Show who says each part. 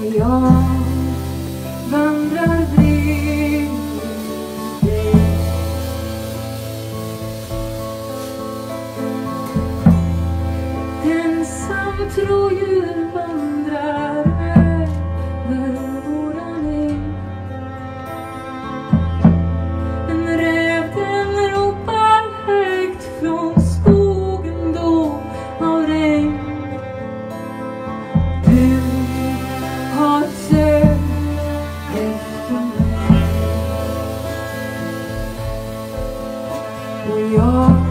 Speaker 1: när jag vandrar bredvid dig. Ensam trådjur vandrar your